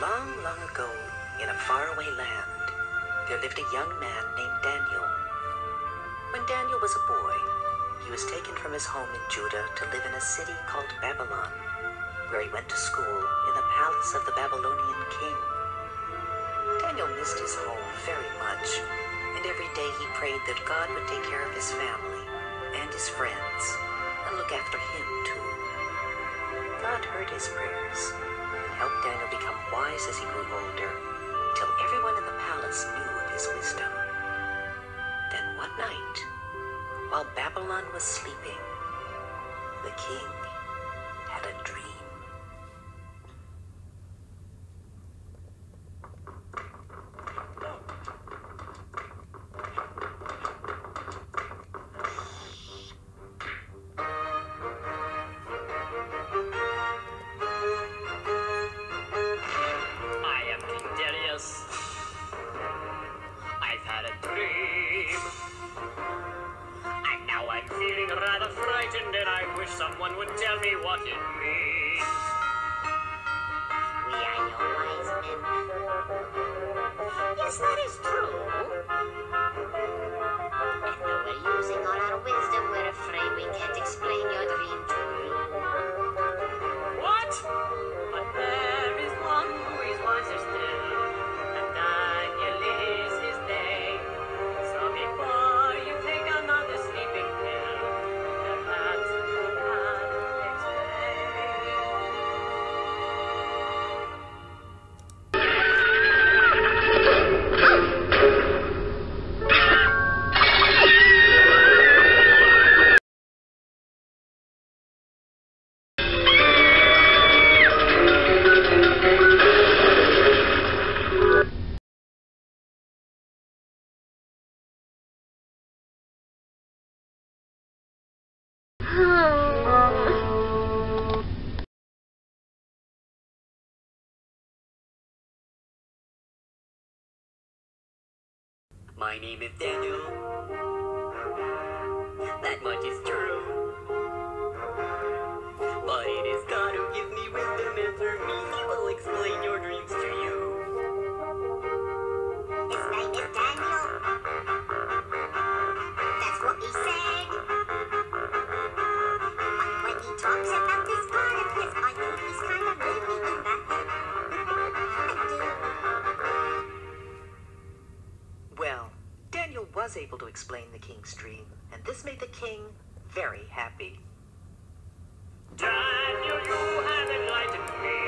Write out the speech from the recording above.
Long, long ago, in a faraway land, there lived a young man named Daniel. When Daniel was a boy, he was taken from his home in Judah to live in a city called Babylon, where he went to school in the palace of the Babylonian king. Daniel missed his home very much, and every day he prayed that God would take care of his family and his friends and look after him too. God heard his prayers helped Daniel become wise as he grew older, till everyone in the palace knew of his wisdom. Then one night, while Babylon was sleeping, the king rather frightened, and I wish someone would tell me what it means. My name is Daniel. That much is true. was able to explain the king's dream, and this made the king very happy. Daniel, you have enlightened me.